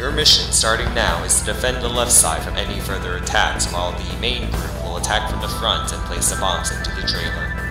Your mission starting now is to defend the left side from any further attacks while the main group will attack from the front and place the bombs into the trailer.